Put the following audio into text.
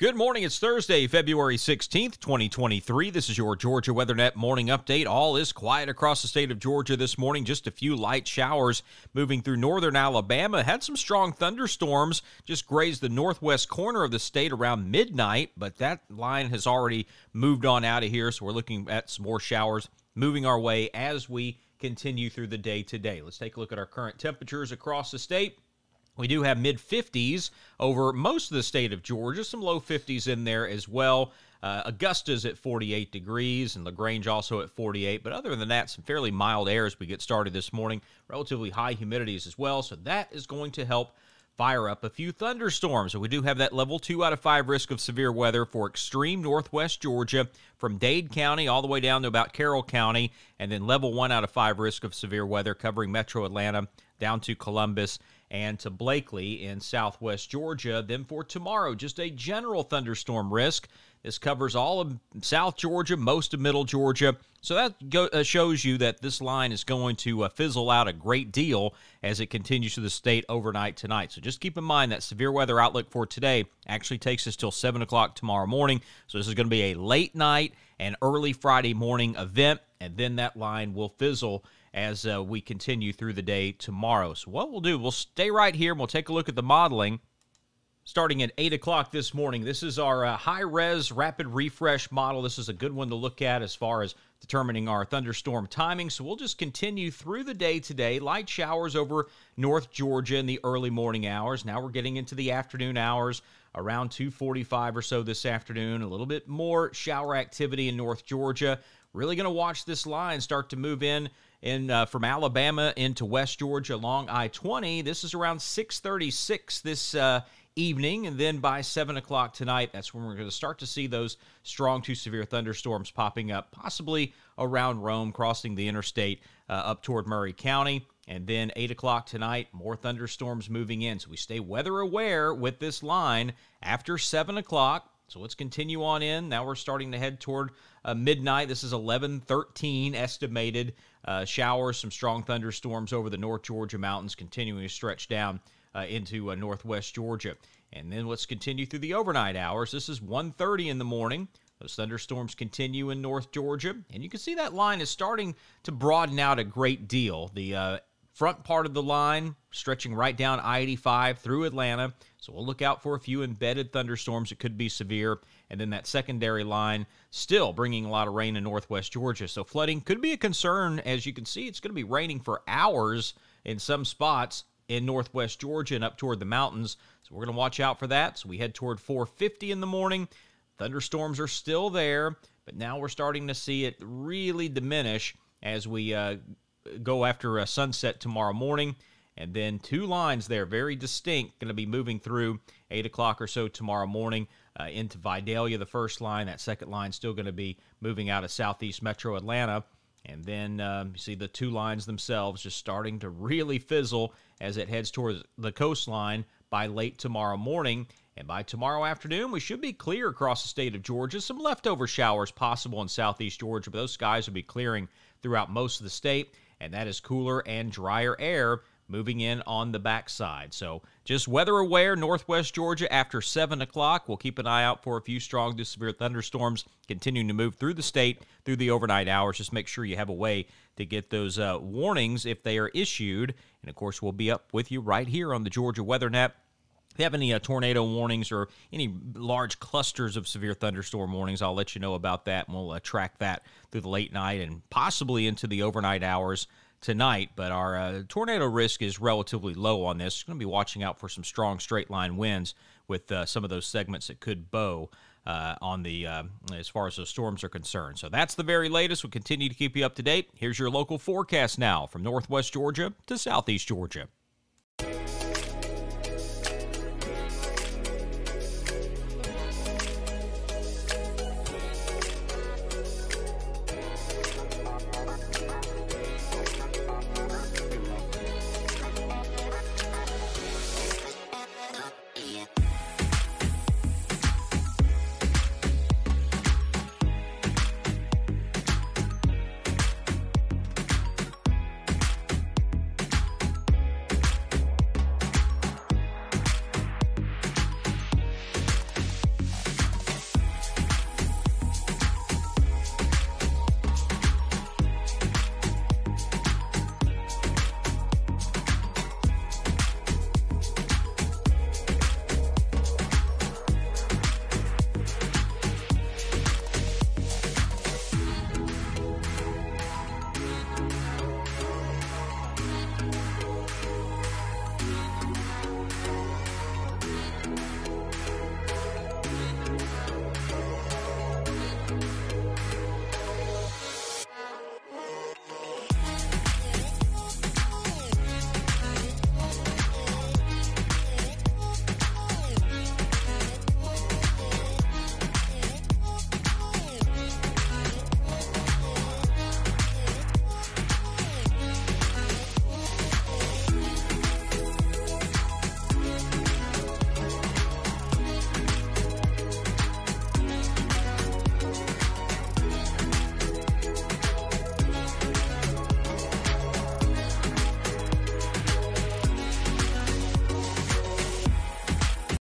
Good morning. It's Thursday, February 16th, 2023. This is your Georgia WeatherNet morning update. All is quiet across the state of Georgia this morning. Just a few light showers moving through northern Alabama. Had some strong thunderstorms just grazed the northwest corner of the state around midnight, but that line has already moved on out of here. So we're looking at some more showers moving our way as we continue through the day today. Let's take a look at our current temperatures across the state. We do have mid 50s over most of the state of Georgia, some low 50s in there as well. Uh, Augusta's at 48 degrees and LaGrange also at 48. But other than that, some fairly mild air as we get started this morning. Relatively high humidities as well. So that is going to help fire up a few thunderstorms. So we do have that level two out of five risk of severe weather for extreme northwest Georgia from Dade County all the way down to about Carroll County, and then level one out of five risk of severe weather covering metro Atlanta down to Columbus and to Blakely in southwest Georgia. Then for tomorrow, just a general thunderstorm risk. This covers all of South Georgia, most of Middle Georgia. So that go, uh, shows you that this line is going to uh, fizzle out a great deal as it continues to the state overnight tonight. So just keep in mind that severe weather outlook for today actually takes us till 7 o'clock tomorrow morning. So this is going to be a late night and early Friday morning event, and then that line will fizzle as uh, we continue through the day tomorrow. So, what we'll do, we'll stay right here and we'll take a look at the modeling starting at 8 o'clock this morning. This is our uh, high res rapid refresh model. This is a good one to look at as far as determining our thunderstorm timing. So we'll just continue through the day today. Light showers over North Georgia in the early morning hours. Now we're getting into the afternoon hours around 2:45 or so this afternoon. A little bit more shower activity in North Georgia. Really going to watch this line start to move in in uh, from Alabama into West Georgia along I-20. This is around 6:36 this uh, evening, and then by seven o'clock tonight, that's when we're going to start to see those strong to severe thunderstorms popping up, possibly around Rome, crossing the interstate uh, up toward Murray County. And then 8 o'clock tonight, more thunderstorms moving in. So we stay weather aware with this line after 7 o'clock. So let's continue on in. Now we're starting to head toward uh, midnight. This is 11:13 estimated uh, showers, some strong thunderstorms over the North Georgia mountains, continuing to stretch down uh, into uh, northwest Georgia. And then let's continue through the overnight hours. This is 1:30 in the morning. Those thunderstorms continue in North Georgia, and you can see that line is starting to broaden out a great deal. The uh, front part of the line stretching right down I 85 through Atlanta. So we'll look out for a few embedded thunderstorms that could be severe. And then that secondary line still bringing a lot of rain in northwest Georgia. So flooding could be a concern. As you can see, it's going to be raining for hours in some spots in northwest Georgia and up toward the mountains. So we're going to watch out for that. So we head toward 450 in the morning. Thunderstorms are still there, but now we're starting to see it really diminish as we uh, go after a sunset tomorrow morning. And then two lines there, very distinct, going to be moving through 8 o'clock or so tomorrow morning uh, into Vidalia, the first line. That second line still going to be moving out of southeast metro Atlanta. And then um, you see the two lines themselves just starting to really fizzle as it heads towards the coastline by late tomorrow morning. And by tomorrow afternoon, we should be clear across the state of Georgia. Some leftover showers possible in southeast Georgia, but those skies will be clearing throughout most of the state and that is cooler and drier air moving in on the backside. So just weather aware, northwest Georgia after 7 o'clock. We'll keep an eye out for a few strong to severe thunderstorms continuing to move through the state through the overnight hours. Just make sure you have a way to get those uh, warnings if they are issued. And of course, we'll be up with you right here on the Georgia Weather Net if you have any uh, tornado warnings or any large clusters of severe thunderstorm warnings, I'll let you know about that, and we'll uh, track that through the late night and possibly into the overnight hours tonight. But our uh, tornado risk is relatively low on this. Going to be watching out for some strong straight line winds with uh, some of those segments that could bow. Uh, on the uh, as far as those storms are concerned. So that's the very latest. We'll continue to keep you up to date. Here's your local forecast now from Northwest Georgia to Southeast Georgia.